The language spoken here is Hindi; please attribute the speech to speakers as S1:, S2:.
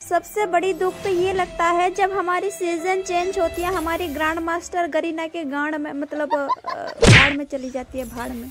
S1: सबसे बड़ी दुख तो ये लगता है जब हमारी सीज़न चेंज होती है, हमारी ग्रैंड मास्टर गरीना के गांड में मतलब भाड़ में चली जाती है, भाड़ में।